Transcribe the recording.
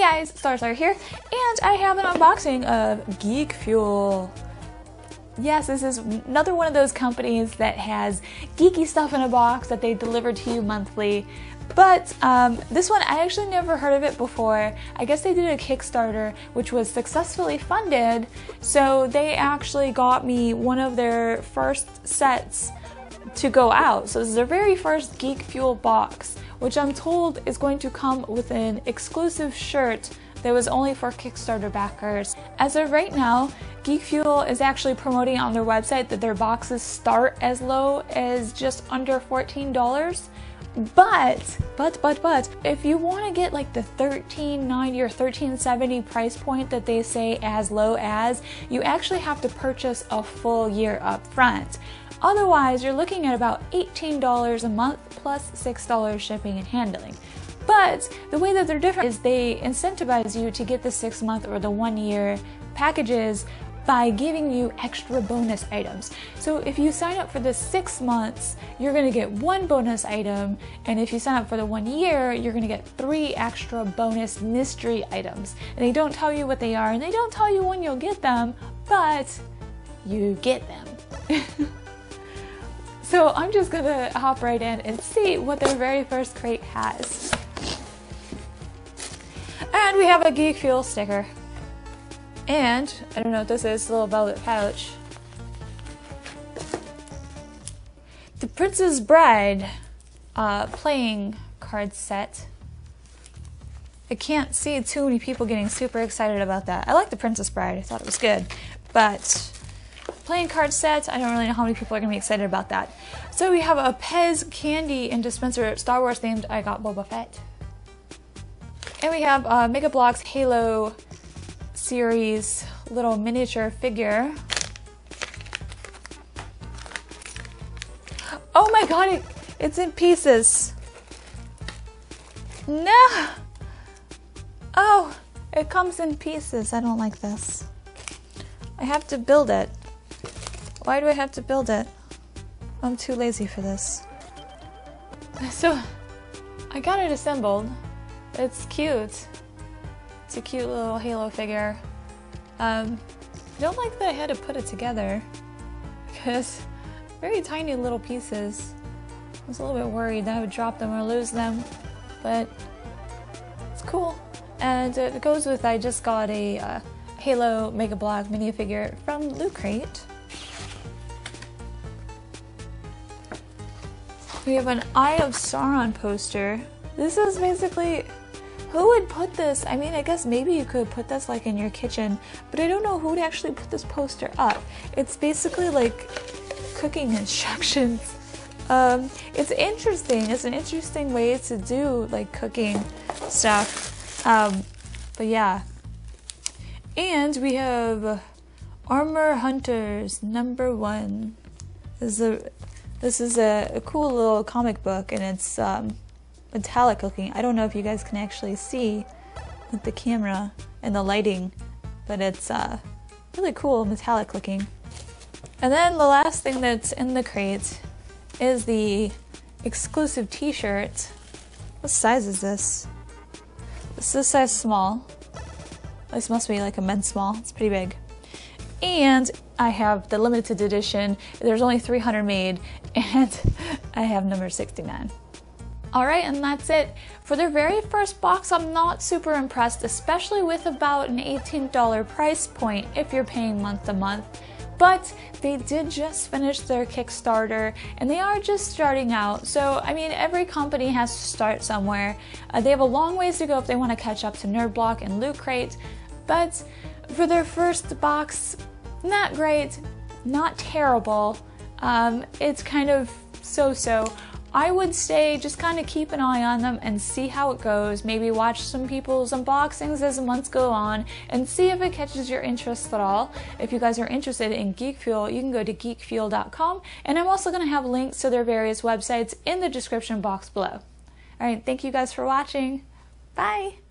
guys, StarSlayer here, and I have an unboxing of Geek Fuel. Yes, this is another one of those companies that has geeky stuff in a box that they deliver to you monthly. But um, this one, I actually never heard of it before. I guess they did a Kickstarter, which was successfully funded. So they actually got me one of their first sets to go out. So this is their very first Geek Fuel box which I'm told is going to come with an exclusive shirt that was only for Kickstarter backers. As of right now, Geek Fuel is actually promoting on their website that their boxes start as low as just under $14. But, but, but, but, if you want to get like the 1390 or 1370 price point that they say as low as, you actually have to purchase a full year up front. Otherwise, you're looking at about $18 a month plus $6 shipping and handling. But the way that they're different is they incentivize you to get the six month or the one year packages by giving you extra bonus items. So if you sign up for the six months, you're gonna get one bonus item, and if you sign up for the one year, you're gonna get three extra bonus mystery items. And they don't tell you what they are, and they don't tell you when you'll get them, but you get them. So I'm just gonna hop right in and see what their very first crate has. And we have a Geek Fuel sticker. And, I don't know what this is, a little velvet pouch. The Princess Bride uh, playing card set. I can't see too many people getting super excited about that. I like the Princess Bride, I thought it was good. But playing card sets. I don't really know how many people are going to be excited about that. So we have a Pez candy and dispenser, Star Wars themed. I got Boba Fett. And we have a Mega Bloks Halo series little miniature figure. Oh my god, it, it's in pieces. No! Oh, it comes in pieces. I don't like this. I have to build it. Why do I have to build it? I'm too lazy for this. So, I got it assembled. It's cute. It's a cute little Halo figure. Um, I don't like that I had to put it together because very tiny little pieces. I was a little bit worried that I would drop them or lose them, but it's cool. And it goes with I just got a uh, Halo Mega Block minifigure from Loot Crate. We have an Eye of Sauron poster. This is basically who would put this? I mean, I guess maybe you could put this like in your kitchen, but I don't know who would actually put this poster up. It's basically like cooking instructions. Um, it's interesting. It's an interesting way to do like cooking stuff. Um, but yeah. And we have Armor Hunters number one. This is a this is a, a cool little comic book, and it's um, metallic looking. I don't know if you guys can actually see with the camera and the lighting, but it's uh, really cool metallic looking. And then the last thing that's in the crate is the exclusive t-shirt. What size is this? This is size small. This must be like a men's small. It's pretty big. And I have the limited edition. There's only 300 made, and I have number 69. Alright, and that's it. For their very first box, I'm not super impressed, especially with about an $18 price point if you're paying month to month. But they did just finish their Kickstarter and they are just starting out. So, I mean, every company has to start somewhere. Uh, they have a long ways to go if they want to catch up to Nerdblock and Loot Crate. But for their first box, not great, not terrible. Um, it's kind of so so. I would say just kind of keep an eye on them and see how it goes. Maybe watch some people's unboxings as the months go on and see if it catches your interest at all. If you guys are interested in Geek Fuel, you can go to geekfuel.com and I'm also going to have links to their various websites in the description box below. All right, thank you guys for watching. Bye.